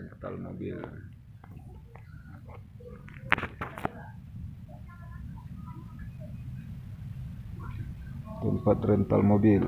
rental mobil. Tempat rental mobil.